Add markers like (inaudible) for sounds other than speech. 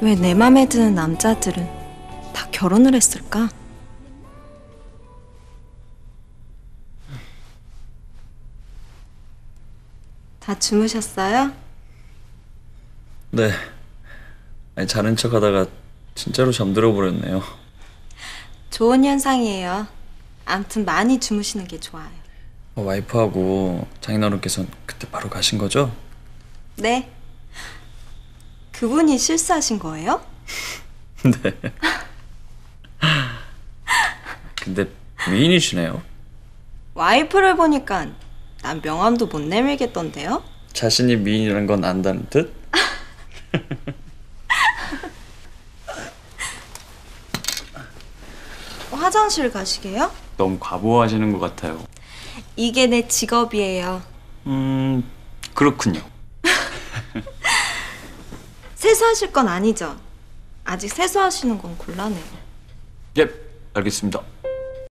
왜 내 맘에 드는 남자들은 다 결혼을 했을까? 다 주무셨어요? 네. 아니, 자는 척 하다가 진짜로 잠들어 버렸네요. 좋은 현상이에요. 암튼 많이 주무시는 게 좋아요. 어, 와이프하고 장인어른께서는 그때 바로 가신 거죠? 네. 그분이 실수하신 거예요? (laughs) 네. 근데 미인이시네요. 와이프를 보니까 난 명함도 못 내밀겠던데요? 자신이 미인이라는 건 안다는 뜻? (laughs) 화장실 가시게요? 너무 과보하시는 것 같아요. 이게 내 직업이에요. 음, 그렇군요. 세수하실 건 아니죠? 아직 세수하시는 건 곤란해요. 예, 알겠습니다.